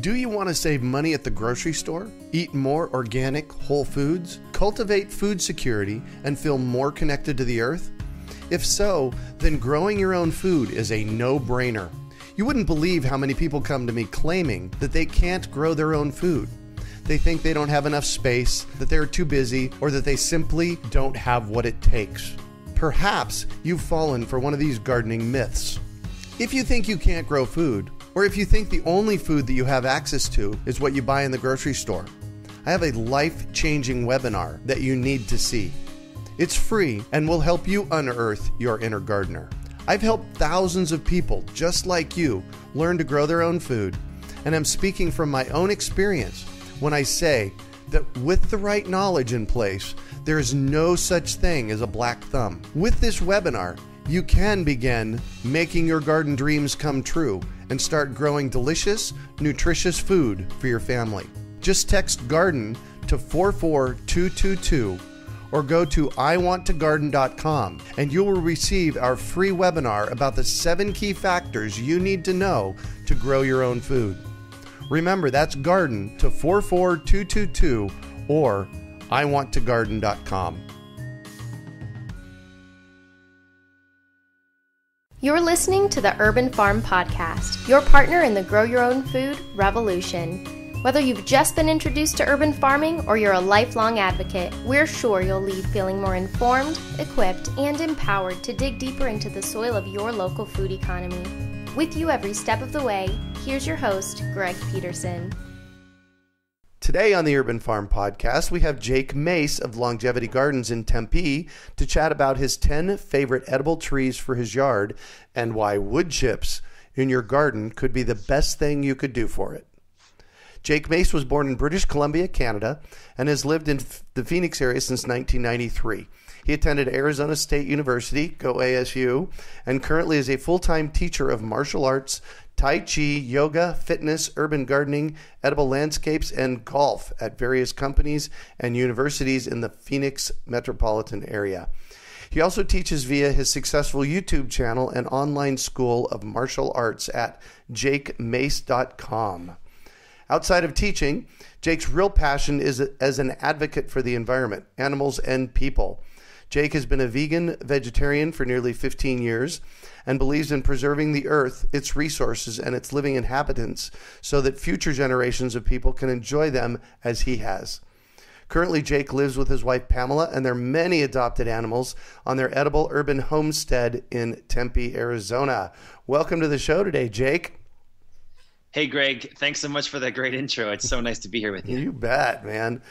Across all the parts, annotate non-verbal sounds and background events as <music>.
Do you want to save money at the grocery store? Eat more organic, whole foods? Cultivate food security and feel more connected to the earth? If so, then growing your own food is a no brainer. You wouldn't believe how many people come to me claiming that they can't grow their own food. They think they don't have enough space, that they're too busy, or that they simply don't have what it takes. Perhaps you've fallen for one of these gardening myths. If you think you can't grow food, or if you think the only food that you have access to is what you buy in the grocery store, I have a life changing webinar that you need to see. It's free and will help you unearth your inner gardener. I've helped thousands of people just like you learn to grow their own food, and I'm speaking from my own experience when I say that with the right knowledge in place, there is no such thing as a black thumb. With this webinar, you can begin making your garden dreams come true and start growing delicious, nutritious food for your family. Just text garden to 44222 or go to iwanttogarden.com and you will receive our free webinar about the seven key factors you need to know to grow your own food. Remember, that's garden to 44222 or iwanttogarden.com. You're listening to the Urban Farm Podcast, your partner in the Grow Your Own Food revolution. Whether you've just been introduced to urban farming or you're a lifelong advocate, we're sure you'll leave feeling more informed, equipped, and empowered to dig deeper into the soil of your local food economy. With you every step of the way, here's your host, Greg Peterson. Today on the Urban Farm Podcast, we have Jake Mace of Longevity Gardens in Tempe to chat about his 10 favorite edible trees for his yard and why wood chips in your garden could be the best thing you could do for it. Jake Mace was born in British Columbia, Canada, and has lived in the Phoenix area since 1993. He attended Arizona State University, go ASU, and currently is a full time teacher of martial arts, Tai Chi, yoga, fitness, urban gardening, edible landscapes, and golf at various companies and universities in the Phoenix metropolitan area. He also teaches via his successful YouTube channel and online school of martial arts at jakemace.com. Outside of teaching, Jake's real passion is as an advocate for the environment, animals, and people. Jake has been a vegan vegetarian for nearly 15 years and believes in preserving the earth, its resources, and its living inhabitants so that future generations of people can enjoy them as he has. Currently, Jake lives with his wife Pamela and their many adopted animals on their edible urban homestead in Tempe, Arizona. Welcome to the show today, Jake. Hey, Greg. Thanks so much for that great intro. It's so nice to be here with you. You bet, man.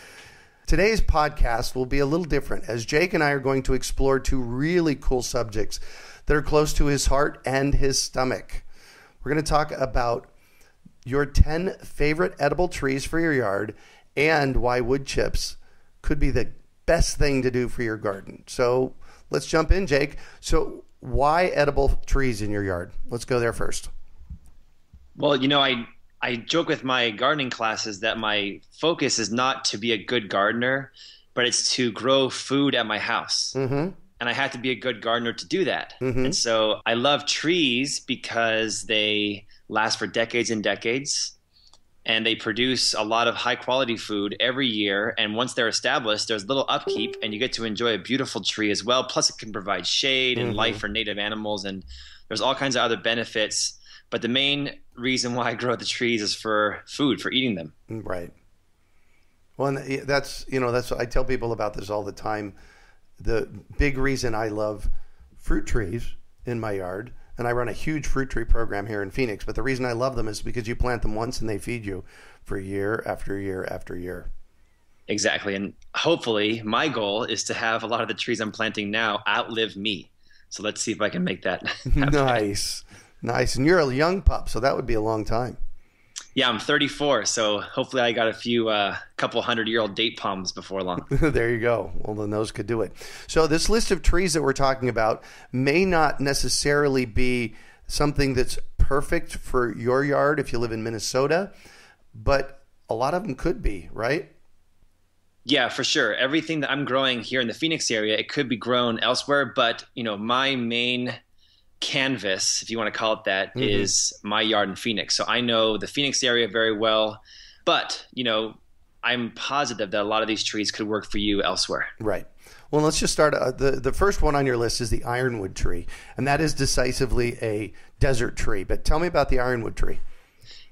Today's podcast will be a little different as Jake and I are going to explore two really cool subjects that are close to his heart and his stomach. We're going to talk about your 10 favorite edible trees for your yard and why wood chips could be the best thing to do for your garden. So let's jump in, Jake. So, why edible trees in your yard? Let's go there first. Well, you know, I I joke with my gardening classes that my focus is not to be a good gardener, but it's to grow food at my house. Mm-hmm. And I have to be a good gardener to do that. Mm-hmm. And so I love trees because they last for decades and decades and they produce a lot of high quality food every year. And once they're established, there's little upkeep, and you get to enjoy a beautiful tree as well. Plus, it can provide shade and mm-hmm. life for native animals, and there's all kinds of other benefits but the main reason why I grow the trees is for food, for eating them. Right. Well, that's you know that's I tell people about this all the time. The big reason I love fruit trees in my yard, and I run a huge fruit tree program here in Phoenix. But the reason I love them is because you plant them once and they feed you for year after year after year. Exactly, and hopefully, my goal is to have a lot of the trees I'm planting now outlive me. So let's see if I can make that. <laughs> nice. Nice. And you're a young pup, so that would be a long time. Yeah, I'm 34, so hopefully I got a few uh, couple hundred year old date palms before long. <laughs> there you go. Well, then those could do it. So this list of trees that we're talking about may not necessarily be something that's perfect for your yard if you live in Minnesota, but a lot of them could be, right? Yeah, for sure. Everything that I'm growing here in the Phoenix area, it could be grown elsewhere, but you know, my main canvas, if you want to call it that, mm-hmm. is my yard in Phoenix. So I know the Phoenix area very well, but you know, I'm positive that a lot of these trees could work for you elsewhere. Right. Well, let's just start. Uh, the the first one on your list is the ironwood tree, and that is decisively a desert tree. But tell me about the ironwood tree.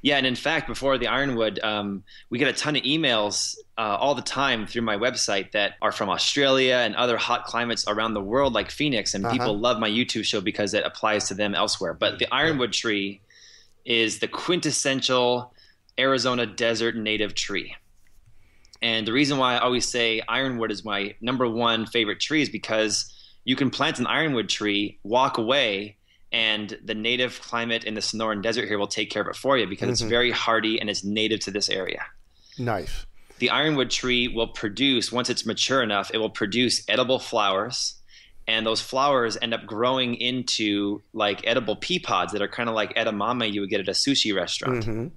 Yeah, and in fact, before the ironwood, um, we get a ton of emails uh, all the time through my website that are from Australia and other hot climates around the world, like Phoenix, and uh-huh. people love my YouTube show because it applies to them elsewhere. But the ironwood tree is the quintessential Arizona desert native tree. And the reason why I always say ironwood is my number one favorite tree is because you can plant an ironwood tree, walk away, and the native climate in the Sonoran Desert here will take care of it for you because mm-hmm. it's very hardy and it's native to this area. Nice. The ironwood tree will produce, once it's mature enough, it will produce edible flowers. And those flowers end up growing into like edible pea pods that are kind of like edamame you would get at a sushi restaurant. Mm-hmm.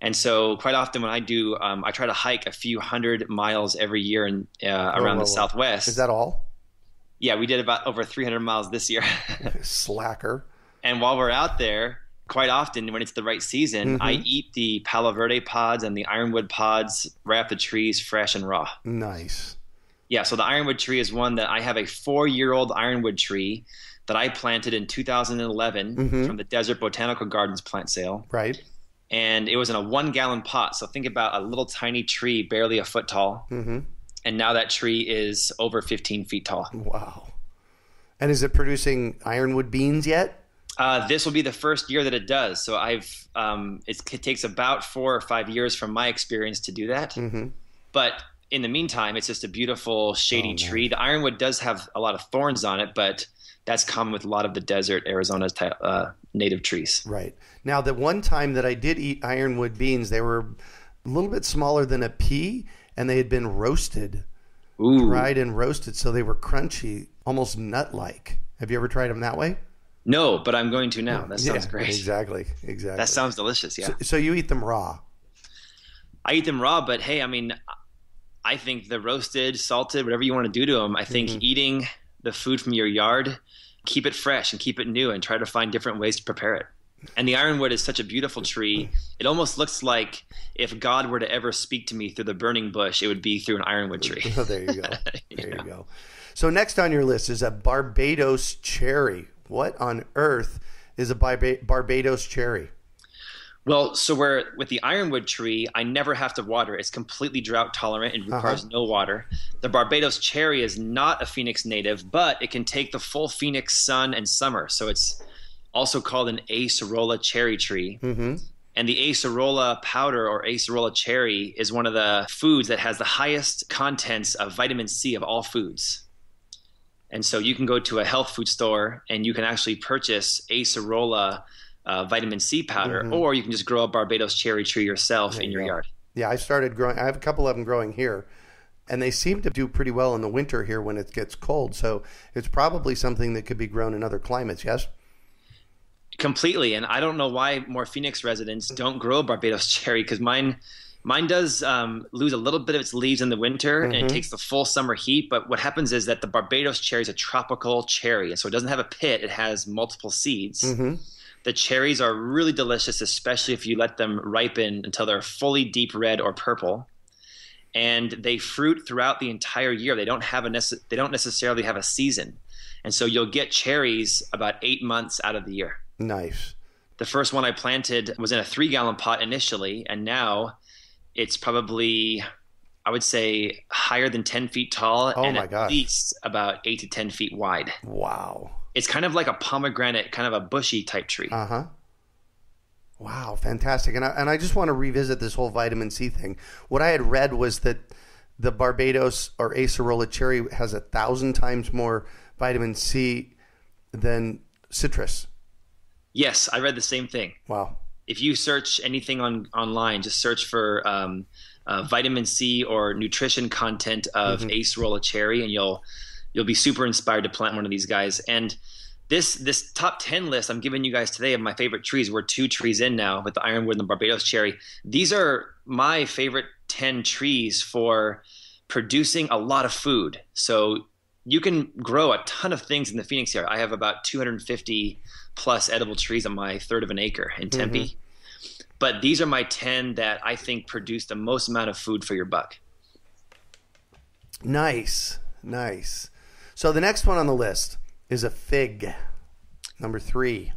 And so, quite often when I do, um, I try to hike a few hundred miles every year in, uh, around the Southwest. Is that all? Yeah, we did about over 300 miles this year. <laughs> <laughs> Slacker. And while we're out there, quite often when it's the right season, mm-hmm. I eat the Palo Verde pods and the ironwood pods right off the trees, fresh and raw. Nice. Yeah, so the ironwood tree is one that I have a four-year-old ironwood tree that I planted in 2011 mm-hmm. from the Desert Botanical Gardens plant sale. Right. And it was in a one-gallon pot. So think about a little tiny tree, barely a foot tall. Mm-hmm and now that tree is over 15 feet tall. Wow. And is it producing ironwood beans yet? Uh, this will be the first year that it does. So I've um, it takes about four or five years from my experience to do that. Mm-hmm. But in the meantime, it's just a beautiful shady oh, tree. The ironwood does have a lot of thorns on it, but that's common with a lot of the desert Arizona type, uh, native trees. Right. Now, the one time that I did eat ironwood beans, they were a little bit smaller than a pea, and they had been roasted, Ooh. dried and roasted, so they were crunchy, almost nut-like. Have you ever tried them that way? No, but I'm going to now. That sounds yeah, great. Exactly, exactly. That sounds delicious. Yeah. So, so, you eat them raw? I eat them raw, but hey, I mean, I think the roasted, salted, whatever you want to do to them. I think mm-hmm. eating the food from your yard, keep it fresh and keep it new, and try to find different ways to prepare it. And the ironwood is such a beautiful tree. It almost looks like if God were to ever speak to me through the burning bush, it would be through an ironwood tree. oh, <laughs> there you go. <laughs> There yeah. you go. So next on your list is a Barbados cherry. What on earth is a Barbados cherry? Well, so where with the ironwood tree, I never have to water. It's completely drought tolerant and requires uh-huh. no water. The Barbados cherry is not a Phoenix native, but it can take the full Phoenix sun and summer. So it's also called an acerola cherry tree. Mm-hmm. And the acerola powder or acerola cherry is one of the foods that has the highest contents of vitamin C of all foods. And so you can go to a health food store and you can actually purchase acerola uh, vitamin C powder, mm-hmm. or you can just grow a Barbados cherry tree yourself there in your yard. Yeah, I started growing. I have a couple of them growing here, and they seem to do pretty well in the winter here when it gets cold. So it's probably something that could be grown in other climates. Yes. Completely, and I don't know why more Phoenix residents don't grow Barbados <laughs> cherry because mine mine does um, lose a little bit of its leaves in the winter mm-hmm. and it mm-hmm. takes the full summer heat. But what happens is that the Barbados cherry is a tropical cherry, and so it doesn't have a pit; it has multiple seeds. Mm-hmm. The cherries are really delicious, especially if you let them ripen until they're fully deep red or purple. And they fruit throughout the entire year. They don't have a nece- they don't necessarily have a season, and so you'll get cherries about eight months out of the year. Nice. The first one I planted was in a three gallon pot initially, and now it's probably, I would say, higher than 10 feet tall oh and at gosh. least about eight to 10 feet wide. Wow. It's kind of like a pomegranate, kind of a bushy type tree. Uh huh. Wow, fantastic. And I, and I just want to revisit this whole vitamin C thing. What I had read was that the Barbados or Acerola cherry has a thousand times more vitamin C than citrus. Yes, I read the same thing. Wow. If you search anything on online, just search for um, uh, vitamin C or nutrition content of mm-hmm. acerola cherry, and you'll you'll be super inspired to plant one of these guys. And this this top 10 list I'm giving you guys today of my favorite trees. We're two trees in now with the ironwood and the Barbados cherry. These are my favorite 10 trees for producing a lot of food. So you can grow a ton of things in the Phoenix area. I have about 250 plus edible trees on my third of an acre in Tempe. Mm-hmm. But these are my 10 that I think produce the most amount of food for your buck. Nice. Nice. So the next one on the list is a fig. Number three.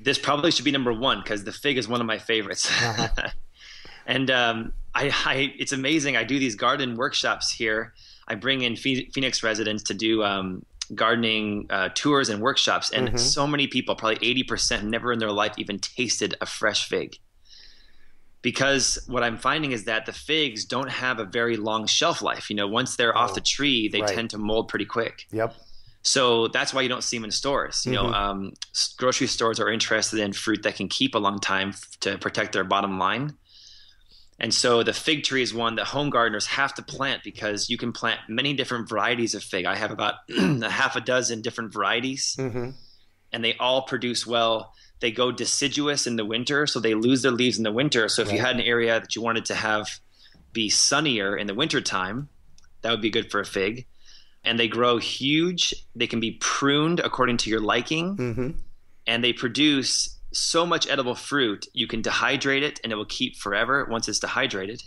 This probably should be number one because the fig is one of my favorites. Uh-huh. <laughs> and um, I, I, it's amazing. I do these garden workshops here. I bring in Phoenix residents to do um, gardening uh, tours and workshops, and mm-hmm. so many people, probably eighty percent, never in their life even tasted a fresh fig because what I'm finding is that the figs don't have a very long shelf life. You know, once they're oh, off the oh, tree, they right. tend to mold pretty quick. Yep. So that's why you don't see them in stores. You mm-hmm. know, um, grocery stores are interested in fruit that can keep a long time to protect their bottom line. And so the fig tree is one that home gardeners have to plant because you can plant many different varieties of fig. I have about <clears throat> a half a dozen different varieties, mm-hmm. and they all produce well they go deciduous in the winter, so they lose their leaves in the winter. So if right. you had an area that you wanted to have be sunnier in the wintertime, that would be good for a fig. And they grow huge. They can be pruned according to your liking, mm-hmm. and they produce so much edible fruit. You can dehydrate it, and it will keep forever once it's dehydrated.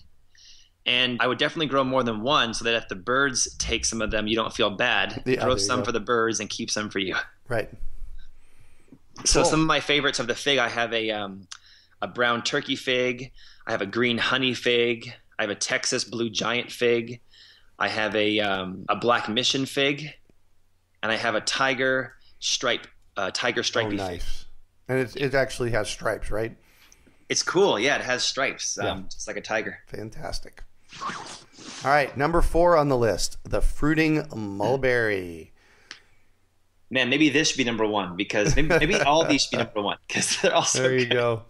And I would definitely grow more than one so that if the birds take some of them, you don't feel bad. Yeah, grow some for the birds and keep some for you. Right. So cool. some of my favorites of the fig, I have a um, a brown turkey fig. I have a green honey fig. I have a Texas blue giant fig. I have a um, a black mission fig, and I have a tiger stripe uh, tiger stripy oh, nice. fig. And it it actually has stripes, right? It's cool. Yeah, it has stripes, yeah. um, just like a tiger. Fantastic. All right, number four on the list: the fruiting mulberry <laughs> man, maybe this should be number one because maybe, maybe all these should be number one because <laughs> they're all so There you good. go.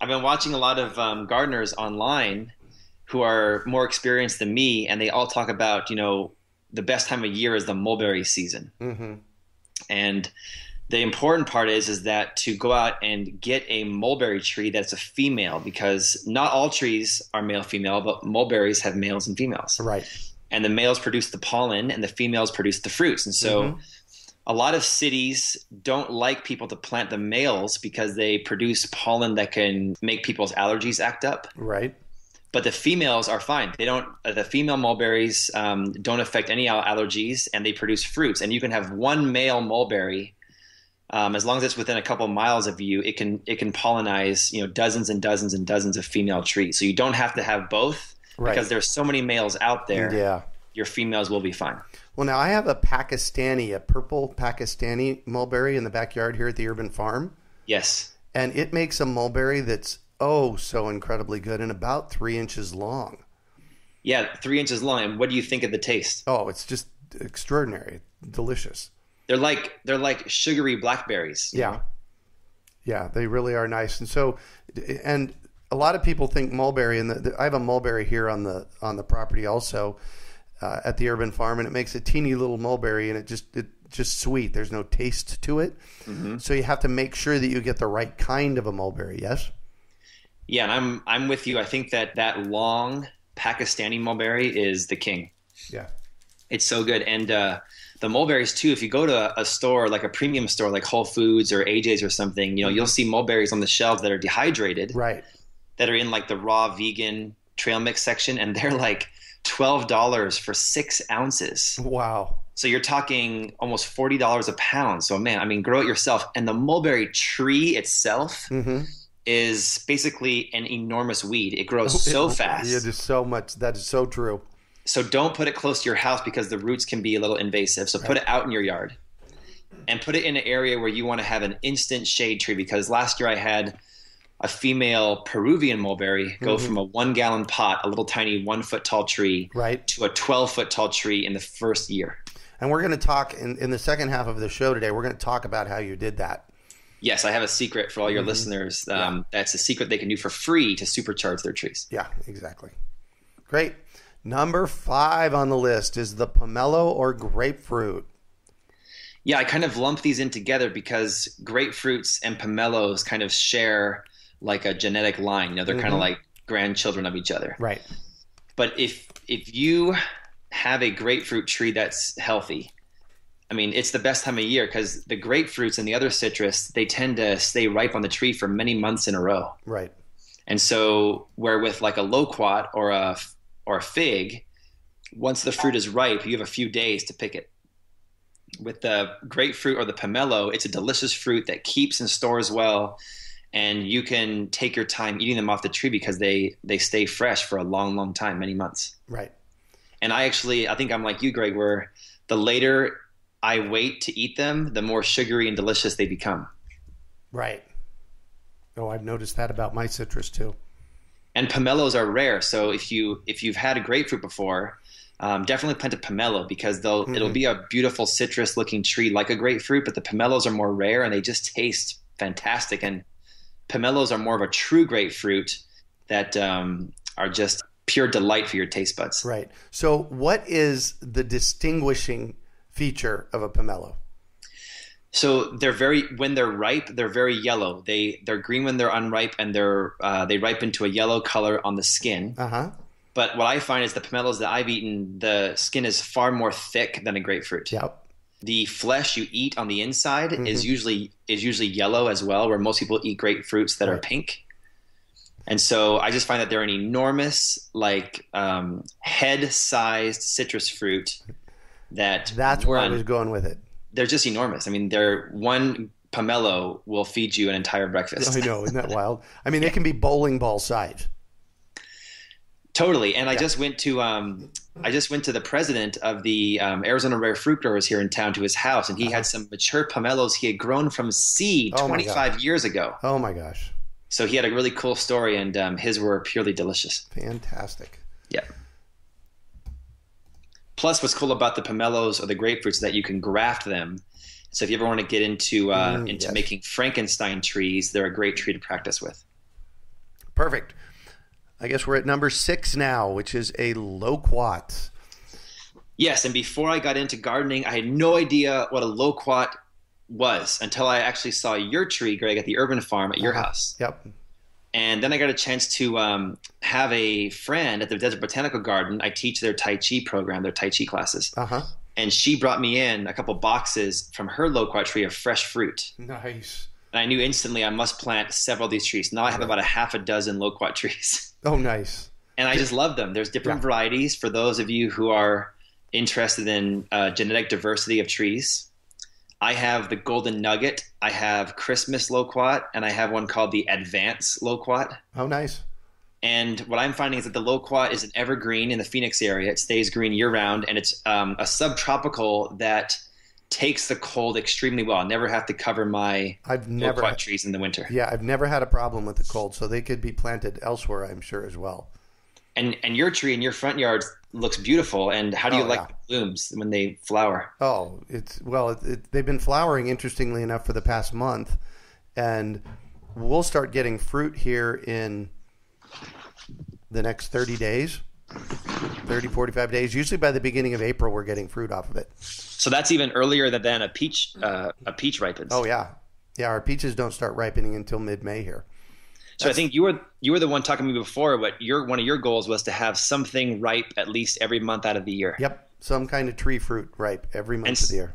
I've been watching a lot of um, gardeners online who are more experienced than me, and they all talk about you know the best time of year is the mulberry season, mm-hmm. And the important part is is that to go out and get a mulberry tree that's a female because not all trees are male female, but mulberries have males and females. Right. And the males produce the pollen, and the females produce the fruits, and so. Mm-hmm a lot of cities don't like people to plant the males because they produce pollen that can make people's allergies act up. Right. But the females are fine. They don't. The female mulberries um, don't affect any allergies, and they produce fruits. And you can have one male mulberry, um, as long as it's within a couple miles of you. It can it can pollinize you know dozens and dozens and dozens of female trees. So you don't have to have both right. because there's so many males out there. Yeah. Your females will be fine. Well, now I have a Pakistani, a purple Pakistani mulberry in the backyard here at the urban farm. Yes. And it makes a mulberry that's oh so incredibly good and about three inches long. Yeah, three inches long. And what do you think of the taste? Oh, it's just extraordinary, delicious. They're like they're like sugary blackberries. Yeah, know? yeah, they really are nice. And so, and a lot of people think mulberry, and the, the, I have a mulberry here on the on the property also uh, at the urban farm, and it makes a teeny little mulberry, and it just it just sweet. There's no taste to it, mm-hmm. so you have to make sure that you get the right kind of a mulberry. Yes. Yeah, and I'm I'm with you. I think that that long Pakistani mulberry is the king. Yeah, it's so good, and uh, the mulberries too. If you go to a store like a premium store like Whole Foods or AJ's or something, you know you'll see mulberries on the shelves that are dehydrated, right? That are in like the raw vegan trail mix section, and they're like $12 for six ounces. Wow. So you're talking almost $40 a pound. So, man, I mean, grow it yourself. And the mulberry tree itself mm-hmm. Is basically an enormous weed. It grows <laughs> so fast. Yeah, there's so much. That is so true. So don't put it close to your house because the roots can be a little invasive. So right. put it out in your yard and put it in an area where you want to have an instant shade tree because last year I had – a female Peruvian mulberry go mm-hmm. from a one gallon pot, a little tiny one foot tall tree, right. to a 12 foot tall tree in the first year. And we're going to talk in, in the second half of the show today, we're going to talk about how you did that. Yes, I have a secret for all your mm-hmm. listeners. Um, yeah. That's a secret they can do for free to supercharge their trees. Yeah, exactly. Great. Number five on the list is the pomelo or grapefruit. Yeah, I kind of lump these in together because grapefruits and pomelos kind of share like a genetic line. You know, they're mm-hmm. kind of like grandchildren of each other. Right. But if if you have a grapefruit tree that's healthy, I mean, it's the best time of year because the grapefruits and the other citrus they tend to stay ripe on the tree for many months in a row. Right. And so, where with like a loquat or a or a fig, once the fruit is ripe, you have a few days to pick it. With the grapefruit or the pomelo, it's a delicious fruit that keeps and stores well, and you can take your time eating them off the tree because they they stay fresh for a long, long time, many months. Right. And I actually, I think I'm like you, Greg, where the later I wait to eat them, the more sugary and delicious they become. Right. Oh, I've noticed that about my citrus too. And pomelos are rare, so if you if you've had a grapefruit before, um, definitely plant a pomelo because they'll mm-hmm. it'll be a beautiful citrus looking tree like a grapefruit, but the pomelos are more rare and they just taste fantastic. And pomelos are more of a true grapefruit that um, are just pure delight for your taste buds. Right. So, what is the distinguishing feature of a pomelo? So they're very when they're ripe, they're very yellow. They they're green when they're unripe, and they're uh, they ripen to a yellow color on the skin. Uh huh. But what I find is the pomelos that I've eaten, the skin is far more thick than a grapefruit. Yep. The flesh you eat on the inside mm-hmm. is usually is usually yellow as well, where most people eat grapefruits that right. are pink. And so I just find that they're an enormous, like um, head-sized citrus fruit that that's where I was going with it. They're just enormous. I mean, they're one pomelo will feed you an entire breakfast. I know, isn't that <laughs> wild? I mean, they can be bowling ball size. Totally. And I just went to um, I just went to the president of the um, Arizona Rare Fruit Growers here in town to his house, and he uh-huh. had some mature pomelos he had grown from seed oh 25 years ago. Oh my gosh! So he had a really cool story, and um, his were purely delicious. Fantastic. Yeah. Plus, what's cool about the pomelos or the grapefruits is that you can graft them. So if you ever want to get into uh, mm, into yes. making Frankenstein trees, they're a great tree to practice with. Perfect. I guess we're at number six now, which is a loquat. Yes, and before I got into gardening, I had no idea what a loquat was until I actually saw your tree, Greg, at the urban farm at your uh-huh. house. Yep. And then I got a chance to um, have a friend at the Desert Botanical Garden. I teach their Tai Chi program, their Tai Chi classes. Uh-huh. And she brought me in a couple boxes from her loquat tree of fresh fruit. Nice. And I knew instantly I must plant several of these trees. Now I have about a half a dozen loquat <laughs> trees. Oh, nice. And I just love them. There's different yeah. varieties for those of you who are interested in uh, genetic diversity of trees. I have the Golden Nugget. I have Christmas Loquat, and I have one called the Advance Loquat. Oh, nice. And what I'm finding is that the loquat is an evergreen in the Phoenix area. It stays green year round, and it's um, a subtropical that takes the cold extremely well. I never have to cover my I've never loquat trees in the winter. Yeah, I've never had a problem with the cold, so they could be planted elsewhere, I'm sure as well. And and your tree in your front yard looks beautiful. And how do you oh, like yeah. the blooms when they flower? Oh, it's well, it, it, they've been flowering interestingly enough for the past month, and we'll start getting fruit here in the next 30 days 30 45 days usually by the beginning of april we're getting fruit off of it so that's even earlier than a peach uh, a peach ripens oh yeah yeah our peaches don't start ripening until mid-may here so I think you were you were the one talking to me before. What your one of your goals was to have something ripe at least every month out of the year. Yep, some kind of tree fruit ripe every month and, of the year.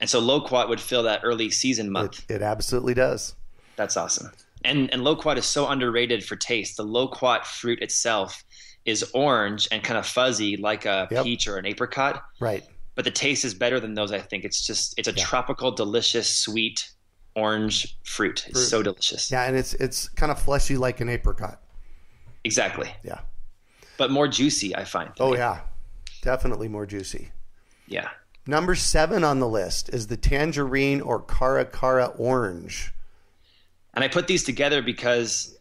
And so loquat would fill that early season month. It, it absolutely does. That's awesome. And and loquat is so underrated for taste. The loquat fruit itself is orange and kind of fuzzy like a yep. peach or an apricot. Right. But the taste is better than those. I think it's just it's a yeah. tropical, delicious, sweet orange fruit. It's fruit. so delicious. Yeah, and it's it's kind of fleshy like an apricot. Exactly. Yeah. But more juicy, I find. Oh yeah, definitely more juicy. Yeah. Number seven on the list is the tangerine or cara cara orange. And I put these together because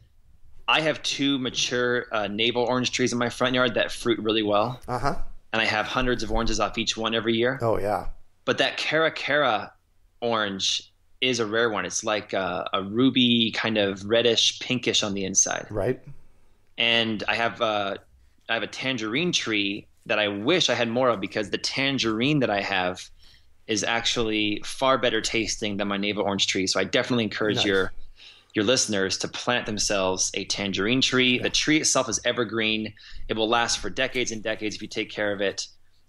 I have two mature uh, navel orange trees in my front yard that fruit really well. Uh huh. And I have hundreds of oranges off each one every year. Oh yeah. But that cara cara orange is a rare one. It's like a, a, ruby, kind of reddish, pinkish on the inside. Right. And I have a, I have a tangerine tree that I wish I had more of because the tangerine that I have is actually far better tasting than my navel orange tree. So I definitely encourage nice. your your listeners to plant themselves a tangerine tree. Yeah. The tree itself is evergreen. It will last for decades and decades if you take care of it.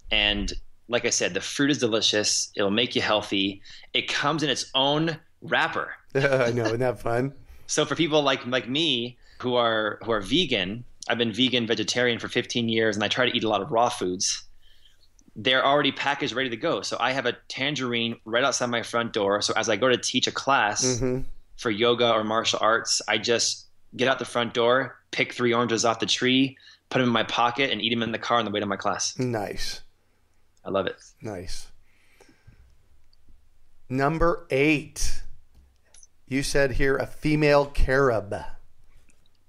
And like I said, the fruit is delicious. It'll make you healthy. It comes in its own wrapper. <laughs> I know, isn't that fun? So for people like like me who are who are vegan, I've been vegan vegetarian for 15 years, and I try to eat a lot of raw foods. They're already packaged, ready to go. So I have a tangerine right outside my front door. So as I go to teach a class Mm-hmm. for yoga or martial arts, I just get out the front door, pick three oranges off the tree, put them in my pocket, and eat them in the car on the way to my class. Nice. I love it. Nice. Number eight. You said here a female carob.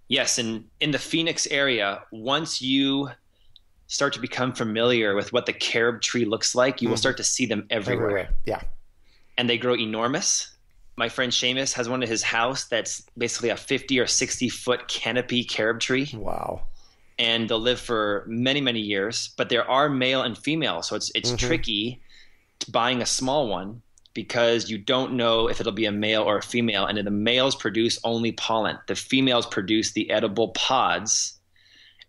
Yes, and in the Phoenix area, once you start to become familiar with what the carob tree looks like, you will mm-hmm. start to see them everywhere. Yeah. And they grow enormous. My friend Seamus has one at his house that's basically a 50 or 60 foot canopy carob tree, Wow. And they'll live for many, many years. But there are male and female, so it's it's tricky buying a small one because you don't know if it'll be a male or a female. And then the males produce only pollen. The females produce the edible pods.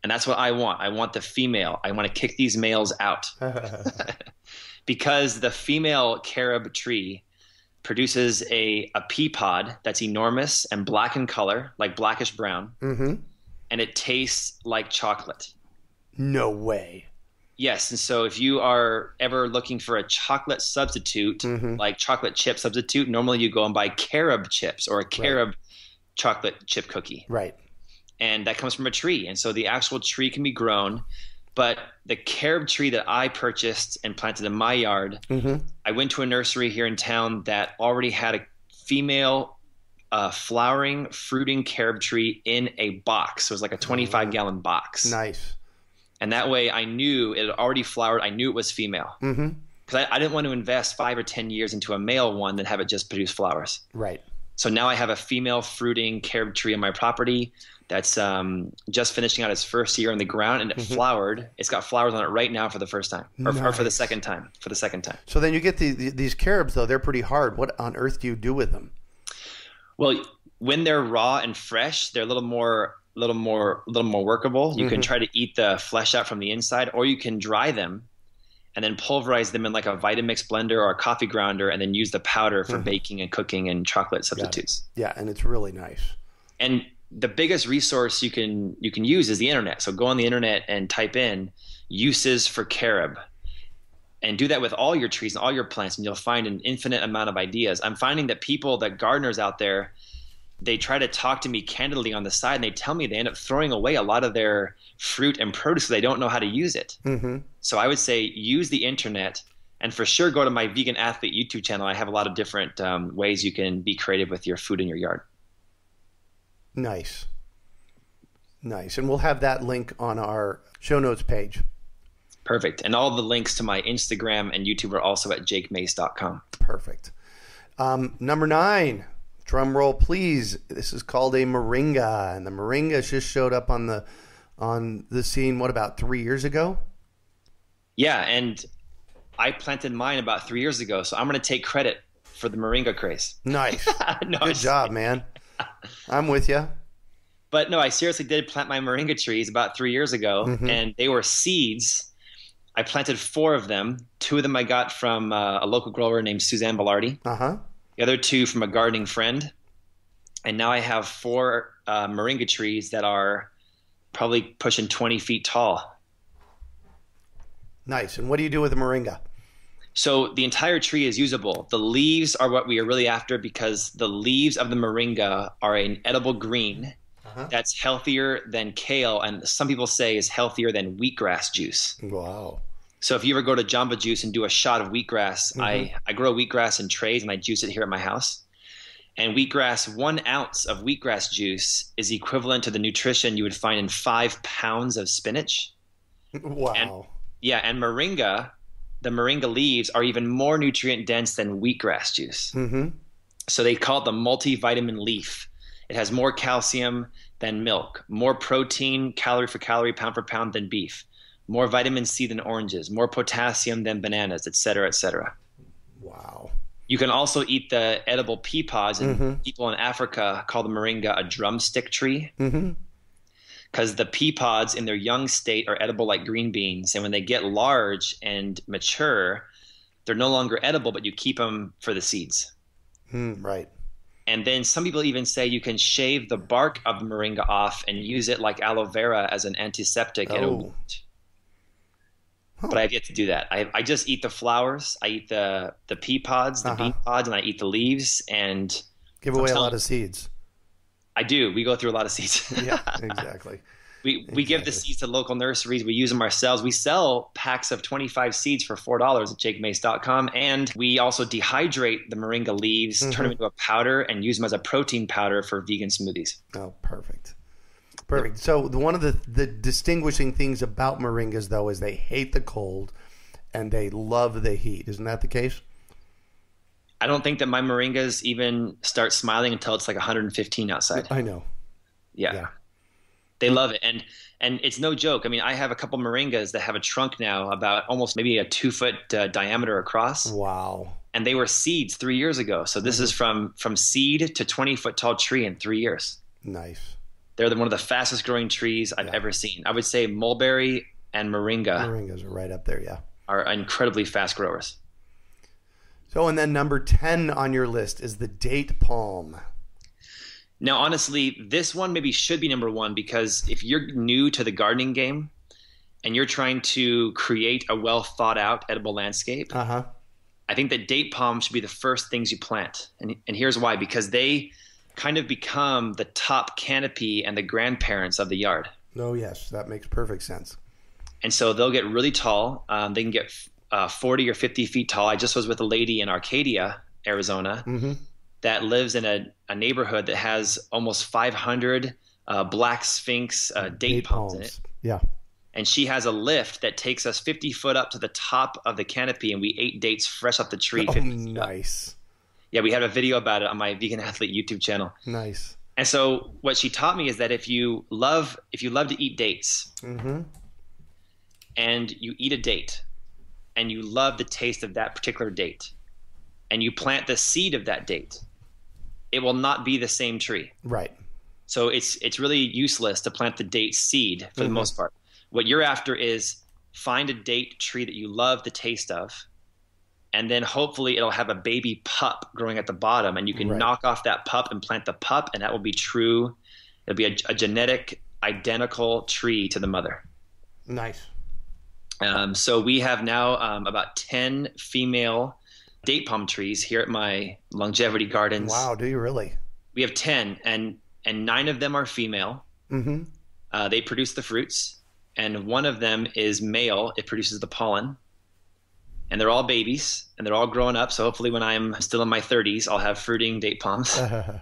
And that's what I want. I want the female. I want to kick these males out <laughs> <laughs> because the female carob tree produces a, a pea pod that's enormous and black in color, like blackish brown, mm-hmm. And it tastes like chocolate. No way. Yes, and so if you are ever looking for a chocolate substitute, Mhm. like chocolate chip substitute, normally you go and buy carob chips or a carob chocolate chip cookie, Right. and that comes from a tree. And so the actual tree can be grown, but the carob tree that I purchased and planted in my yard, Mm-hmm. I went to a nursery here in town that already had a female uh, flowering, fruiting carob tree in a box. So it was like a 25 gallon box. Nice. And that way I knew it had already flowered. I knew it was female. Mm-hmm. Because I, I didn't want to invest five or 10 years into a male one and have it just produce flowers. Right. So now I have a female fruiting carob tree on my property that's um, just finishing out its first year in the ground and it flowered. It's got flowers on it right now for the first time, or, or for the second time. For the second time. So then you get the, the, these carobs though. They're pretty hard. What on earth do you do with them? Well, when they're raw and fresh, they're a little more, a little more, a little more workable. You can mm-hmm. try to eat the flesh out from the inside, or you can dry them and then pulverize them in like a Vitamix blender or a coffee grounder, and then use the powder for mm-hmm. baking and cooking and chocolate substitutes. Yeah, and it's really nice. And the biggest resource you can you can use is the internet. So go on the internet and type in uses for carob. And do that with all your trees and all your plants, and you'll find an infinite amount of ideas. I'm finding that people, that gardeners out there, they try to talk to me candidly on the side, and they tell me they end up throwing away a lot of their fruit and produce. So they don't know how to use it. Mm-hmm. So I would say use the internet, and for sure go to my vegan athlete YouTube channel. I have a lot of different um, ways you can be creative with your food in your yard. Nice. Nice. And we'll have that link on our show notes page. Perfect. And all the links to my Instagram and YouTube are also at jakemace.com. Perfect. Um, number nine, drum roll, please. This is called a moringa, and the moringa just showed up on the on the scene. What about three years ago? Yeah, and I planted mine about three years ago, so I'm going to take credit for the moringa craze. Nice. <laughs> no, Good job, man. <laughs> I'm with you. But no, I seriously did plant my moringa trees about three years ago, Mhm. and they were seeds. I planted four of them. Two of them I got from uh, a local grower named Suzanne Bellardi. Uh huh. the other two from a gardening friend. And now I have four uh, moringa trees that are probably pushing 20 feet tall. Nice. And what do you do with the moringa? So the entire tree is usable. The leaves are what we are really after because the leaves of the moringa are an edible green Uh-huh. that's healthier than kale, and some people say is healthier than wheatgrass juice. Wow. So if you ever go to Jamba Juice and do a shot of wheatgrass, I, I grow wheatgrass in trays and I juice it here at my house. And wheatgrass, one ounce of wheatgrass juice is equivalent to the nutrition you would find in five pounds of spinach. Wow. Yeah, and moringa, the moringa leaves are even more nutrient dense than wheatgrass juice. mm-hmm. So they call it the multivitamin leaf. It has more calcium than milk, more protein, calorie for calorie, pound for pound than beef, more vitamin C than oranges, more potassium than bananas, et cetera, et cetera. Wow. You can also eat the edible pea pods, and Mhm. people in Africa call the moringa a drumstick tree Mm-hmm. because the pea pods in their young state are edible like green beans, and when they get large and mature, they're no longer edible, but you keep them for the seeds. Mm, right. And then some people even say you can shave the bark of the moringa off and use it like aloe vera as an antiseptic oh. in a oh. wound. Huh. But I have yet to do that. I, I just eat the flowers. I eat the the pea pods, the uh-huh. bean pods, and I eat the leaves and give away a lot of seeds. I do. We go through a lot of seeds. yeah, <laughs> exactly. We, exactly. we give the seeds to local nurseries. We use them ourselves. We sell packs of 25 seeds for $4 at jakemace.com. And we also dehydrate the moringa leaves, mm-hmm. turn them into a powder, and use them as a protein powder for vegan smoothies. Oh, perfect. Perfect. So, one of the, the distinguishing things about moringas, though, is they hate the cold and they love the heat. Isn't that the case? I don't think that my moringas even start smiling until it's like 115 outside. I know. Yeah. yeah. They love it, and and it's no joke. I mean, I have a couple moringas that have a trunk now about almost maybe a two foot uh, diameter across. Wow! And they were seeds three years ago. So this mm-hmm. is from from seed to twenty foot tall tree in three years. Nice. They're the, one of the fastest growing trees I've yeah. ever seen. I would say mulberry and moringa. Moringas are right up there. Yeah. Are incredibly fast growers. So, and then number 10 on your list is the date palm. Now, honestly, this one maybe should be number one because if you're new to the gardening game and you're trying to create a well thought out edible landscape, uh-huh. I think that date palms should be the first things you plant. And, and here's why because they kind of become the top canopy and the grandparents of the yard. Oh, yes, that makes perfect sense. And so they'll get really tall. Um, they can get uh, 40 or 50 feet tall. I just was with a lady in Arcadia, Arizona. Mm-hmm that lives in a, a neighborhood that has almost 500 uh, black sphinx uh, date, date palms, palms in it. Yeah. And she has a lift that takes us 50 foot up to the top of the canopy, and we ate dates fresh off the tree. Oh, nice. Yeah, we have a video about it on my Vegan Athlete YouTube channel. Nice. And so, what she taught me is that if you love if you love to eat dates, mm-hmm. and you eat a date, and you love the taste of that particular date, and you plant the seed of that date, it will not be the same tree. Right. So it's it's really useless to plant the date seed for mm-hmm. the most part. What you're after is find a date tree that you love the taste of, and then hopefully it'll have a baby pup growing at the bottom, and you can right. knock off that pup and plant the pup, and that will be true. It'll be a, a genetic identical tree to the mother. Nice. Um, so we have now um, about ten female date palm trees here at my longevity gardens. Wow, do you really? We have 10 and and 9 of them are female. Mm-hmm. Uh, they produce the fruits and one of them is male. It produces the pollen. And they're all babies and they're all growing up, so hopefully when I'm still in my 30s, I'll have fruiting date palms.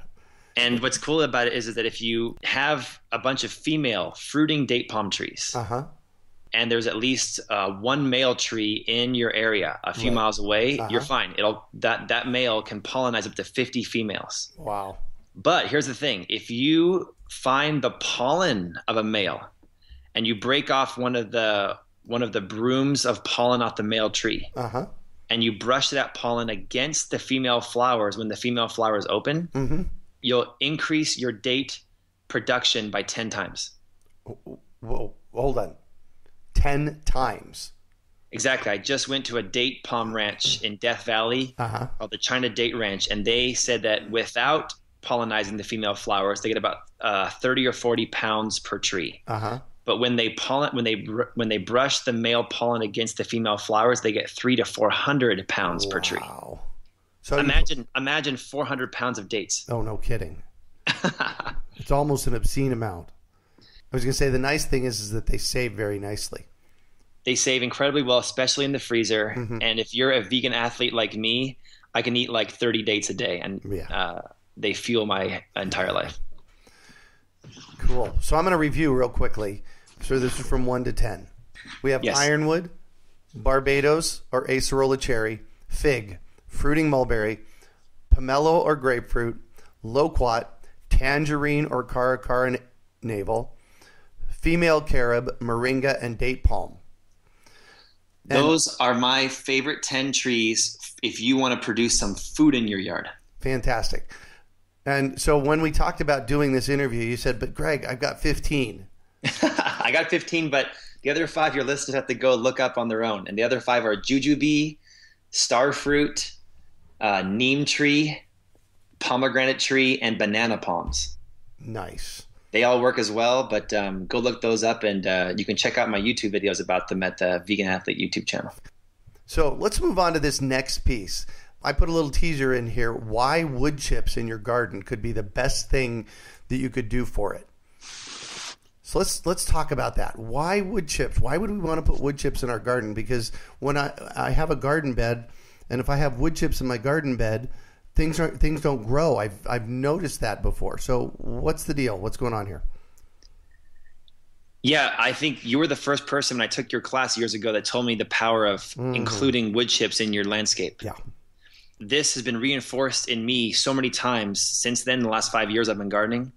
<laughs> and what's cool about it is, is that if you have a bunch of female fruiting date palm trees, uh-huh and there's at least uh, one male tree in your area a few right. miles away uh-huh. you're fine it'll that that male can pollinize up to 50 females wow but here's the thing if you find the pollen of a male and you break off one of the one of the brooms of pollen off the male tree uh-huh. and you brush that pollen against the female flowers when the female flowers open mm-hmm. you'll increase your date production by 10 times whoa hold on 10 times. Exactly. I just went to a date palm ranch in Death Valley uh-huh. called the China Date Ranch, and they said that without pollinizing the female flowers, they get about uh, 30 or 40 pounds per tree. Uh-huh. But when they pollen, when they when they brush the male pollen against the female flowers, they get three to 400 pounds wow. per tree. Wow. So imagine you... imagine 400 pounds of dates. Oh, no kidding. <laughs> it's almost an obscene amount. I was going to say the nice thing is, is that they save very nicely. They save incredibly well, especially in the freezer. Mm-hmm. And if you're a vegan athlete like me, I can eat like 30 dates a day, and yeah. uh, they fuel my entire life. Cool. So I'm going to review real quickly. So this is from one to ten. We have yes. ironwood, Barbados or acerola cherry, fig, fruiting mulberry, pomelo or grapefruit, loquat, tangerine or caracara navel, female carob, moringa, and date palm. And Those are my favorite 10 trees if you want to produce some food in your yard. Fantastic. And so when we talked about doing this interview, you said, but Greg, I've got 15. <laughs> I got 15, but the other five your listeners have to go look up on their own. And the other five are jujube, starfruit, uh, neem tree, pomegranate tree, and banana palms. Nice. They all work as well, but um, go look those up, and uh, you can check out my YouTube videos about them at the Vegan Athlete YouTube channel. So let's move on to this next piece. I put a little teaser in here. Why wood chips in your garden could be the best thing that you could do for it. So let's let's talk about that. Why wood chips? Why would we want to put wood chips in our garden? Because when I I have a garden bed, and if I have wood chips in my garden bed, things are things don't grow. I've I've noticed that before. So what's the deal? What's going on here? Yeah, I think you were the first person when I took your class years ago that told me the power of mm-hmm. including wood chips in your landscape. Yeah. This has been reinforced in me so many times since then, the last five years I've been gardening.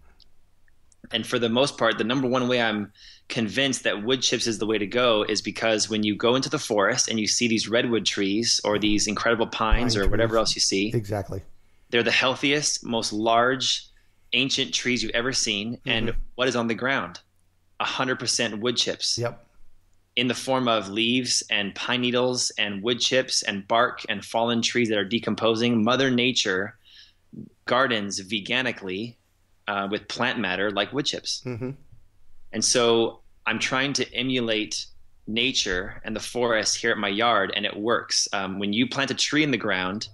And for the most part, the number one way I'm convinced that wood chips is the way to go is because when you go into the forest and you see these redwood trees or these incredible pines Pine or trees. whatever else you see. Exactly. They're the healthiest, most large, ancient trees you've ever seen. Mm-hmm. And what is on the ground? 100% wood chips. Yep. In the form of leaves and pine needles and wood chips and bark and fallen trees that are decomposing. Mother Nature gardens veganically uh, with plant matter like wood chips. Mm-hmm. And so I'm trying to emulate nature and the forest here at my yard, and it works. Um, when you plant a tree in the ground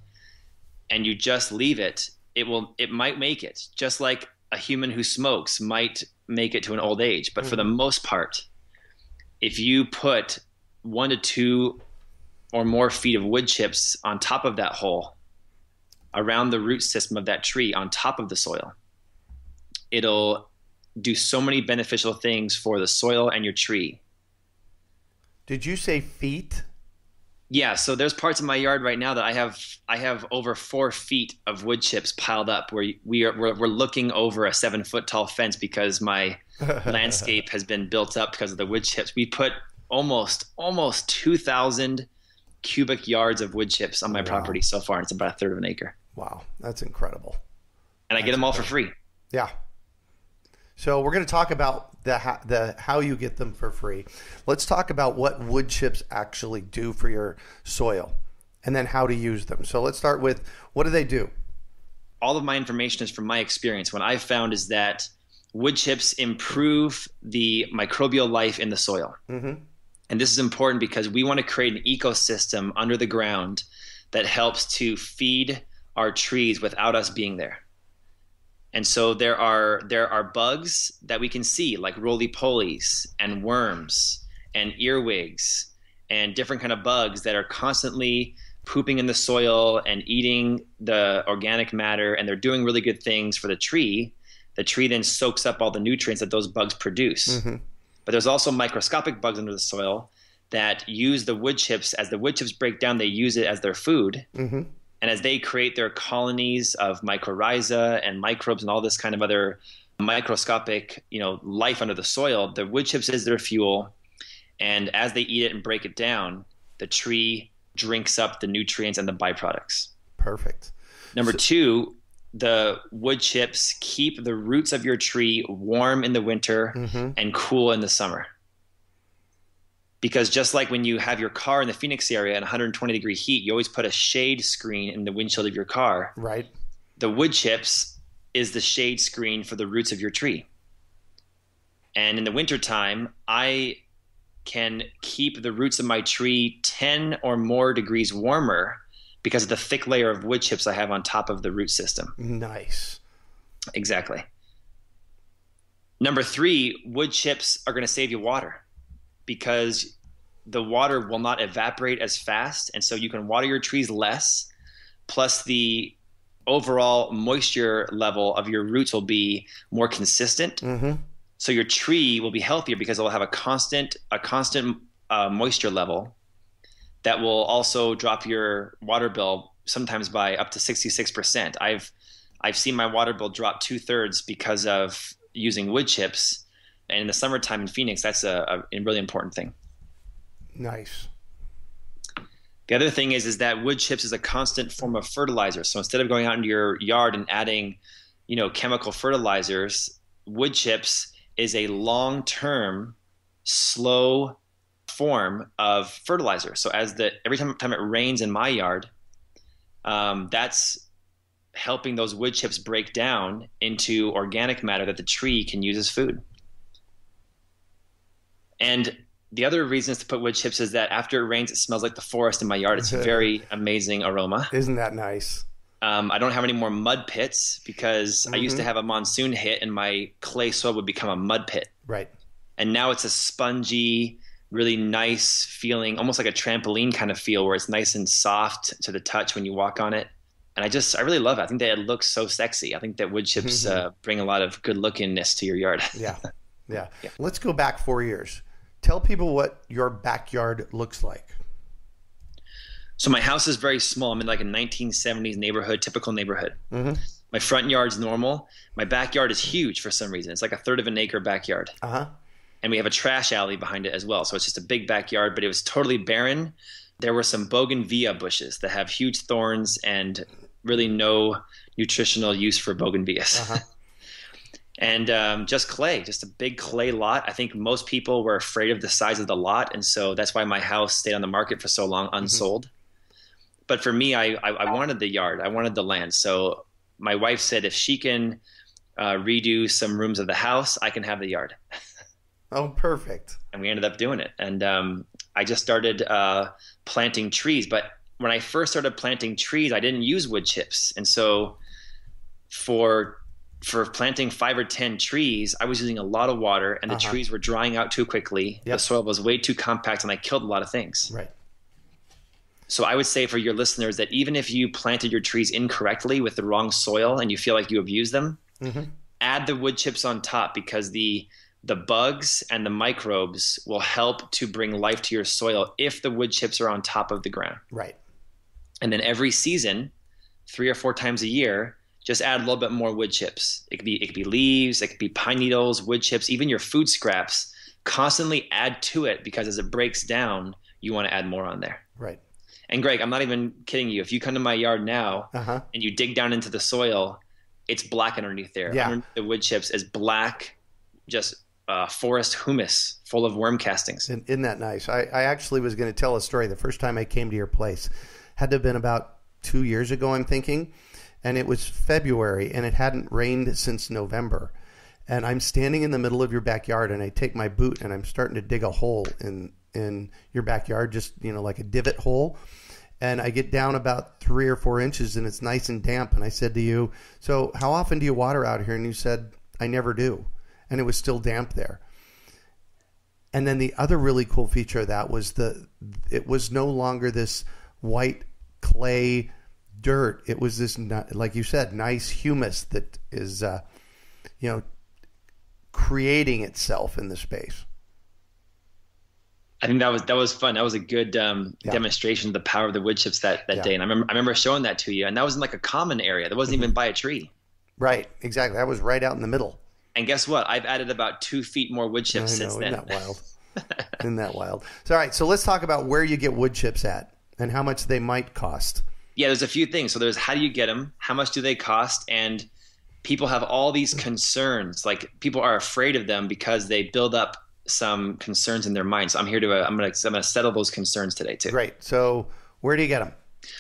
and you just leave it, it will it might make it just like a human who smokes might make it to an old age. But mm-hmm. for the mm-hmm. most part, if you put one to two or more feet of wood chips on top of that hole, around the root system of that tree, on top of the soil, it'll do so many beneficial things for the soil and your tree. Did you say feet? Yeah, so there's parts of my yard right now that I have I have over four feet of wood chips piled up where we are we're, we're looking over a seven foot tall fence because my <laughs> landscape has been built up because of the wood chips. We put almost almost two thousand cubic yards of wood chips on my wow. property so far. It's about a third of an acre. Wow, that's incredible. And I get them all for free. Yeah, so we're going to talk about the the how you get them for free. Let's talk about what wood chips actually do for your soil, and then how to use them. So let's start with what do they do? All of my information is from my experience. What I've found is that wood chips improve the microbial life in the soil. Mm-hmm. And this is important because we want to create an ecosystem under the ground that helps to feed our trees without us being there. And so there are there are bugs that we can see like roly polies and worms and earwigs and different kind of bugs that are constantly pooping in the soil and eating the organic matter and they're doing really good things for the tree. The tree then soaks up all the nutrients that those bugs produce. Mm-hmm. But there's also microscopic bugs under the soil that use the wood chips as the wood chips break down, they use it as their food. Mm-hmm and as they create their colonies of mycorrhiza and microbes and all this kind of other microscopic, you know, life under the soil, the wood chips is their fuel. And as they eat it and break it down, the tree drinks up the nutrients and the byproducts. Perfect. Number so- two, the wood chips keep the roots of your tree warm in the winter mm-hmm. and cool in the summer because just like when you have your car in the Phoenix area in 120 degree heat, you always put a shade screen in the windshield of your car. Right. The wood chips is the shade screen for the roots of your tree. And in the wintertime, I can keep the roots of my tree 10 or more degrees warmer because of the thick layer of wood chips I have on top of the root system. Nice. Exactly. Number three, wood chips are going to save you water because the water will not evaporate as fast. And so you can water your trees less. Plus, the overall moisture level of your roots will be more consistent. Mm-hmm. So your tree will be healthier because it will have a constant a constant uh, moisture level that will also drop your water bill sometimes by up to 66%. I've I've seen my water bill drop two thirds because of using wood chips and in the summertime in Phoenix, that's a, a really important thing. Nice. The other thing is is that wood chips is a constant form of fertilizer. So instead of going out into your yard and adding, you know, chemical fertilizers, wood chips is a long term, slow form of fertilizer. So as the every time, time it rains in my yard, um, that's helping those wood chips break down into organic matter that the tree can use as food. And the other reasons to put wood chips is that after it rains, it smells like the forest in my yard. It's a very amazing aroma. Isn't that nice? Um, I don't have any more mud pits because mm-hmm. I used to mm-hmm. have a monsoon hit and my clay soil would become a mud pit. Right. And now it's a spongy, really nice feeling, almost like a trampoline kind of feel where it's nice and soft to the touch when you walk on it. And I just, I really love it. I think that it looks so sexy. I think that wood chips mm-hmm. uh, bring a lot of good lookingness to your yard. yeah. <laughs> yeah. Yeah. Let's go back four years. Tell people what your backyard looks like. So my house is very small. I'm in like a 1970s neighborhood, typical neighborhood. Mm-hmm. My front yard's normal. My backyard is huge for some reason. It's like a third of an acre backyard. Uh-huh. And we have a trash alley behind it as well. So it's just a big backyard, but it was totally barren. There were some bougainvillea bushes that have huge thorns and really no nutritional use for bougainvilleas. Uh-huh. <laughs> and um, just clay, just a big clay lot. I think most people were afraid of the size of the lot, and so that's why my house stayed on the market for so long mm-hmm. unsold. Mm-hmm but for me, I, I, I wanted the yard. I wanted the land. So my wife said if she can uh, redo some rooms of the house, I can have the yard. <laughs> oh, perfect. And we ended up doing it. And um, I just started uh, planting trees. But when I first started planting trees, I didn't use wood chips. And so for for planting five or ten trees, I was using a lot of water, and the uh-huh. trees were drying out too quickly. Yep. The soil was way too compact, and I killed a lot of things. Right. So I would say for your listeners that even if you planted your trees incorrectly with the wrong soil and you feel like you abused them, mm-hmm. add the wood chips on top because the the bugs and the microbes will help to bring life to your soil if the wood chips are on top of the ground. Right. And then every season, three or four times a year, just add a little bit more wood chips. It could be it could be leaves, it could be pine needles, wood chips, even your food scraps. Constantly add to it because as it breaks down, you want to add more on there. Right. And Greg, I'm not even kidding you. If you come to my yard now uh-huh. and you dig down into the soil, it's black underneath there. Yeah. Underneath the wood chips is black, just uh, forest humus full of worm castings. Isn't, isn't that nice? I, I actually was going to tell a story. The first time I came to your place had to have been about two years ago, I'm thinking. And it was February and it hadn't rained since November. And I'm standing in the middle of your backyard and I take my boot and I'm starting to dig a hole in in your backyard, just you know, like a divot hole. And I get down about three or four inches, and it's nice and damp. And I said to you, "So, how often do you water out here?" And you said, "I never do," and it was still damp there. And then the other really cool feature of that was the it was no longer this white clay dirt. It was this, like you said, nice humus that is, uh, you know, creating itself in the space. I think that was that was fun. That was a good um, yeah. demonstration of the power of the wood chips that, that yeah. day. And I remember I remember showing that to you, and that was in like a common area. That wasn't mm-hmm. even by a tree. Right, exactly. That was right out in the middle. And guess what? I've added about two feet more wood chips since then. Isn't that wild? <laughs> isn't that wild? So, all right. So let's talk about where you get wood chips at and how much they might cost. Yeah, there's a few things. So there's how do you get them? How much do they cost? And people have all these concerns. Like people are afraid of them because they build up some concerns in their minds. So I'm here to uh, I'm gonna I'm gonna settle those concerns today too. Great. So where do you get them?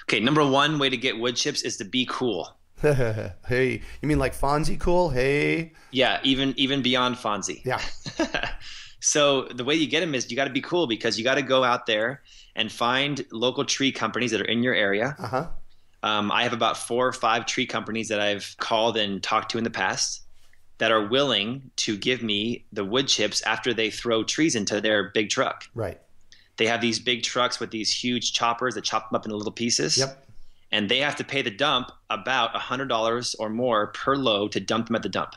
Okay, number one way to get wood chips is to be cool. <laughs> hey, you mean like Fonzie cool? Hey. Yeah, even even beyond Fonzie. Yeah. <laughs> so the way you get them is you got to be cool because you got to go out there and find local tree companies that are in your area. Uh-huh. Um, I have about four or five tree companies that I've called and talked to in the past that are willing to give me the wood chips after they throw trees into their big truck. Right. They have these big trucks with these huge choppers that chop them up into little pieces. Yep. And they have to pay the dump about $100 or more per load to dump them at the dump.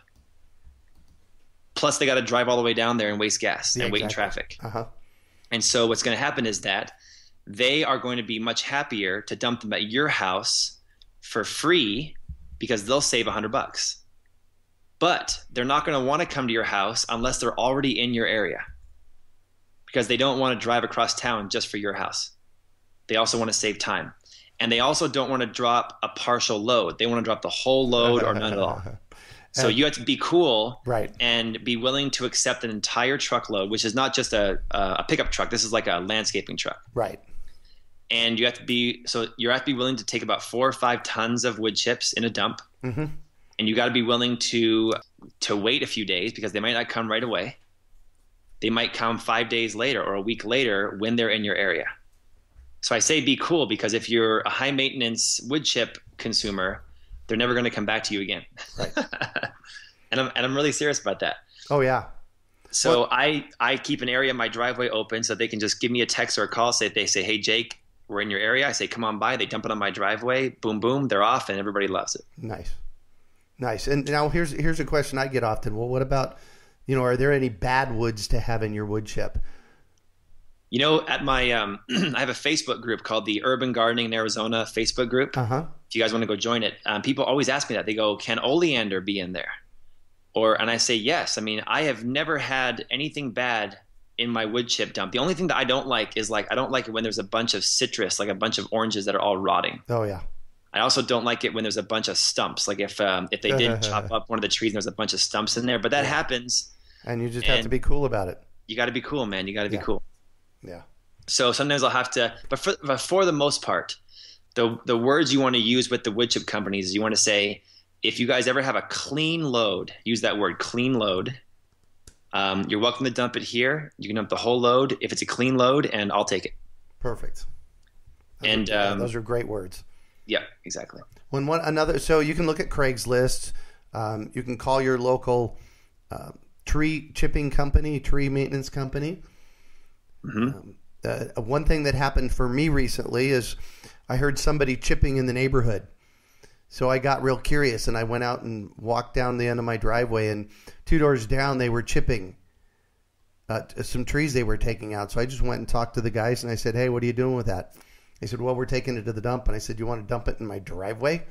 Plus, they got to drive all the way down there and waste gas yeah, and wait exactly. in traffic. Uh-huh. And so, what's going to happen is that they are going to be much happier to dump them at your house for free because they'll save 100 bucks but they're not going to want to come to your house unless they're already in your area because they don't want to drive across town just for your house. They also want to save time. And they also don't want to drop a partial load. They want to drop the whole load or none at all. <laughs> So you have to be cool, Right. and be willing to accept an entire truckload, which is not just a a pickup truck. This is like a landscaping truck, Right. and you have to be so you have to be willing to take about four or five tons of wood chips in a dump, Mhm. and you got to be willing to to wait a few days because they might not come right away. They might come five days later or a week later when they're in your area. So I say be cool because if you're a high maintenance wood chip consumer, they're never going to come back to you again. Right. <laughs> and I'm and I'm really serious about that. Oh yeah. So I I keep an area in my driveway open so they can just give me a text or a call. Say they say, "Hey Jake, we're in your area." I say, "Come on by." They dump it on my driveway. Boom, boom. They're off, and everybody loves it. Nice. Nice. And now here's here's a question I get often. Well, what about you know, are there any bad woods to have in your wood chip? You know, at my um, <clears throat> I have a Facebook group called the Urban Gardening in Arizona Facebook group. Uh huh. If you guys want to go join it, um, people always ask me that. They go, "Can oleander be in there?" Or and I say yes. I mean, I have never had anything bad in my wood chip dump. The only thing that I don't like is like I don't like it when there's a bunch of citrus, like a bunch of oranges that are all rotting. Oh yeah. I also don't like it when there's a bunch of stumps. Like if um, if they didn't <laughs> chop up one of the trees and there's a bunch of stumps in there, but that happens. And you just have to be cool about it. You got to be cool, man. You got to be Yeah. cool. Yeah. So sometimes I'll have to, but for, but for the most part, the the words you want to use with the wood chip companies, is you want to say, if you guys ever have a clean load, use that word, clean load. Um, you're welcome to dump it here. You can dump the whole load if it's a clean load, and I'll take it. Perfect. Those And, are, um, those are great words. Yeah, exactly. When one another, so you can look at Craigslist. Um, you can call your local uh, tree chipping company, tree maintenance company. Um, uh, one thing that happened for me recently is I heard somebody chipping in the neighborhood. So I got real curious and I went out and walked down the end of my driveway and two doors down they were chipping uh, some trees they were taking out. So I just went and talked to the guys and I said, "Hey, what are you doing with that?" They said, "Well, we're taking it to the dump." And I said, "You want to dump it in my driveway?"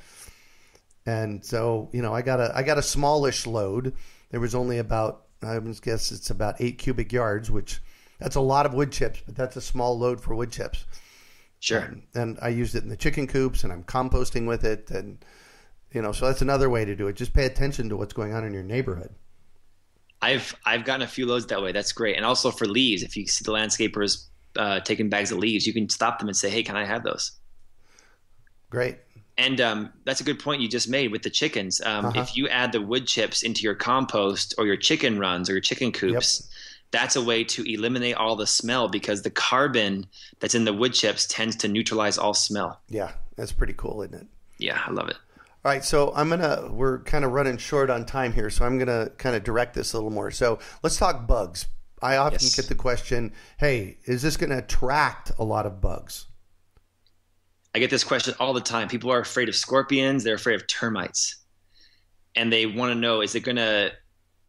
And so, you know, I got a I got a smallish load. There was only about I guess it's about eight cubic yards, which that's a lot of wood chips, but that's a small load for wood chips. Sure. And, I used it in the chicken coops, and I'm composting with it, and you know, so that's another way to do it. Just pay attention to what's going on in your neighborhood. I've I've gotten a few loads that way. That's great. And also for leaves, if you see the landscapers uh, taking bags of leaves, you can stop them and say, "Hey, can I have those?" Great. And um, that's a good point you just made with the chickens. Um, Uh-huh. If you add the wood chips into your compost or your chicken runs or your chicken coops, that's a way to eliminate all the smell because the carbon that's in the wood chips tends to neutralize all smell. Yeah, that's pretty cool, isn't it? Yeah, I love it. All right, so I'm gonna we're kind of running short on time here, so I'm gonna kind of direct this a little more. So let's talk bugs. I often Yes. get the question, "Hey, is this going to attract a lot of bugs?" I get this question all the time. People are afraid of scorpions, they're afraid of termites. And they want to know is it going to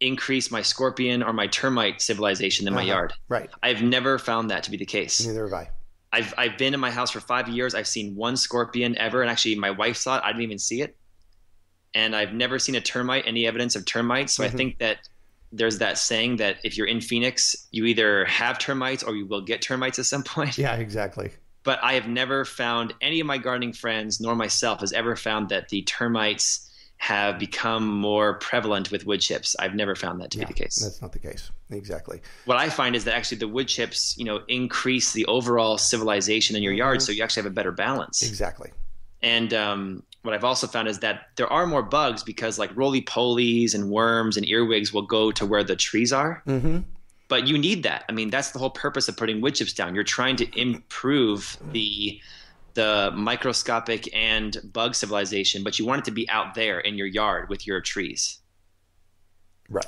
increase my scorpion or my termite civilization in my Uh-huh. yard? Right. I've never found that to be the case. Neither have I. I've I've been in my house for five years. I've seen one scorpion ever, and actually, my wife saw it. I didn't even see it, and I've never seen a termite. Any evidence of termites? So Mhm. I think that there's that saying that if you're in Phoenix, you either have termites or you will get termites at some <laughs> point. Yeah, exactly. But I have never found any of my gardening friends, nor myself, has ever found that the termites have become more prevalent with wood chips. I've never found that to Yeah, be the case That's not the case. Exactly. what I find is that actually the wood chips, you know, increase the overall civilization in your yard, Mm-hmm. so you actually have a better balance. Exactly. And um, what I've also found is that there are more bugs because like roly polies and worms and earwigs will go to where the trees are. Mm-hmm. But you need that. I mean, that's the whole purpose of putting wood chips down. You're trying to improve the the microscopic and bug civilization, but you want it to be out there in your yard with your trees. Right.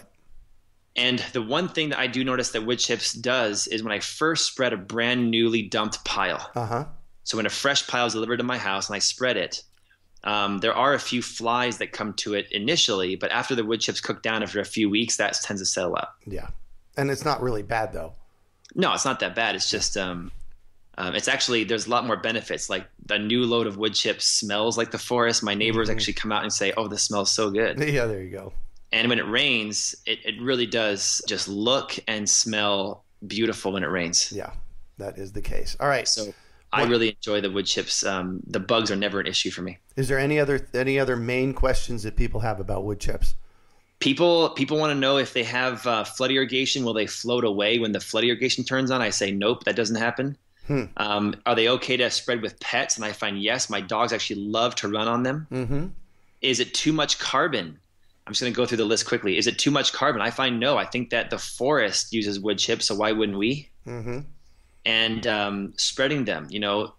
And the one thing that I do notice that wood chips does is when I first spread a brand newly dumped pile. Uh huh. So when a fresh pile is delivered to my house and I spread it, um, there are a few flies that come to it initially, but after the wood chips cook down after a few weeks, that tends to settle up. Yeah. And it's not really bad though. No, it's not that bad. It's just um, um, it's actually there's a lot more benefits. Like a new load of wood chips smells like the forest. My neighbors actually come out and say, "Oh, this smells so good." <laughs> Yeah. There you go. And when it rains, it, it really does just look and smell beautiful when it rains. Yeah. That is the case. All right. So I really enjoy the wood chips. Um, the bugs are never an issue for me. Is there any other any other main questions that people have about wood chips? people people want to know if they have uh, flood irrigation will they float away when the flood irrigation turns on i say nope that doesn't happen hmm. um, are they okay to spread with pets and i find yes my dogs actually love to run on them mm-hmm. is it too much carbon i'm just going to go through the list quickly is it too much carbon i find no i think that the forest uses wood chips so why wouldn't we mm-hmm. and um, spreading them you know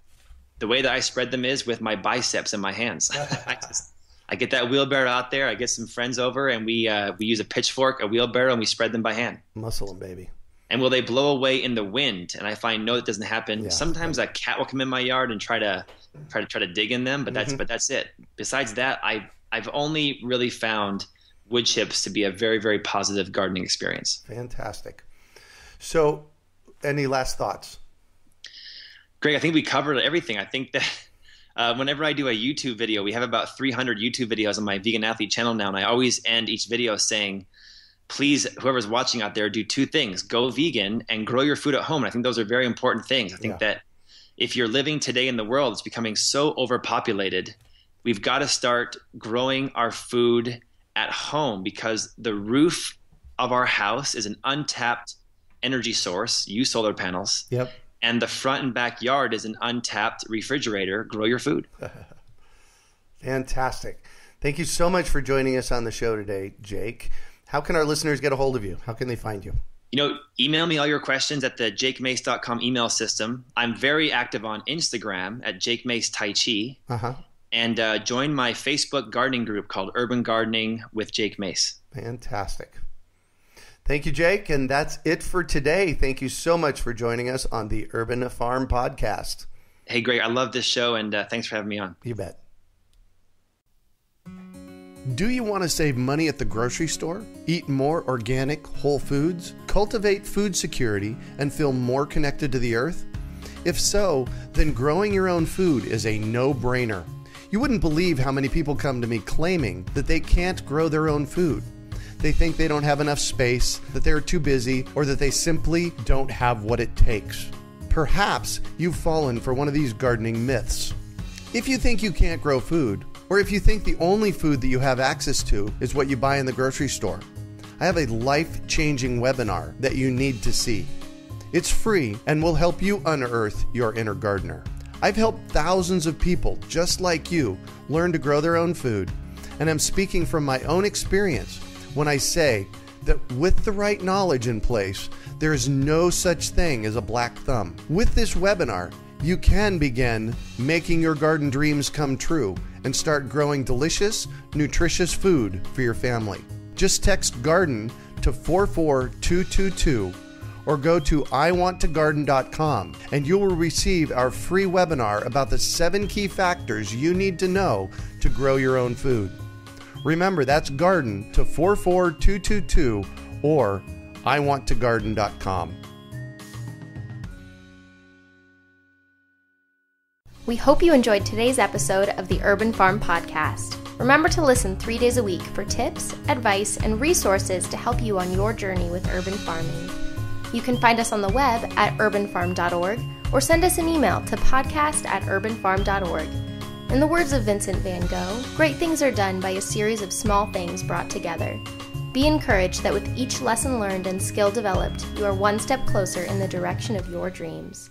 the way that i spread them is with my biceps and my hands <laughs> I just, I get that wheelbarrow out there. I get some friends over, and we uh, we use a pitchfork, a wheelbarrow, and we spread them by hand. Muscle them, baby. And will they blow away in the wind? And I find no, that doesn't happen. Yeah. Sometimes a cat will come in my yard and try to try to try to dig in them, but that's mm-hmm. but that's it. Besides that, I I've only really found wood chips to be a very very positive gardening experience. Fantastic. So, any last thoughts? Greg, I think we covered everything. I think that <laughs> uh, whenever I do a YouTube video, we have about 300 YouTube videos on my Vegan Athlete channel now, and I always end each video saying, please, whoever's watching out there, do two things go vegan and grow your food at home. And I think those are very important things. I think yeah. that if you're living today in the world, it's becoming so overpopulated. We've got to start growing our food at home because the roof of our house is an untapped energy source. Use solar panels. Yep and the front and backyard is an untapped refrigerator. Grow your food. <laughs> Fantastic. Thank you so much for joining us on the show today, Jake. How can our listeners get a hold of you? How can they find you? You know, email me all your questions at the jakemace.com email system. I'm very active on Instagram at Jake Mace Tai Chi. Uh-huh. And uh, join my Facebook gardening group called Urban Gardening with Jake Mace. Fantastic. Thank you, Jake. And that's it for today. Thank you so much for joining us on the Urban Farm Podcast. Hey, great. I love this show, and uh, thanks for having me on. You bet. Do you want to save money at the grocery store? Eat more organic, whole foods? Cultivate food security and feel more connected to the earth? If so, then growing your own food is a no brainer. You wouldn't believe how many people come to me claiming that they can't grow their own food they think they don't have enough space, that they're too busy, or that they simply don't have what it takes. Perhaps you've fallen for one of these gardening myths. If you think you can't grow food, or if you think the only food that you have access to is what you buy in the grocery store, I have a life changing webinar that you need to see. It's free and will help you unearth your inner gardener. I've helped thousands of people just like you learn to grow their own food, and I'm speaking from my own experience when I say that with the right knowledge in place, there is no such thing as a black thumb. With this webinar, you can begin making your garden dreams come true and start growing delicious, nutritious food for your family. Just text garden to 44222 or go to iwanttogarden.com and you will receive our free webinar about the seven key factors you need to know to grow your own food. Remember, that's garden to 44222 or iwanttogarden.com. We hope you enjoyed today's episode of the Urban Farm Podcast. Remember to listen three days a week for tips, advice, and resources to help you on your journey with urban farming. You can find us on the web at urbanfarm.org or send us an email to podcast at urbanfarm.org. In the words of Vincent van Gogh, great things are done by a series of small things brought together. Be encouraged that with each lesson learned and skill developed, you are one step closer in the direction of your dreams.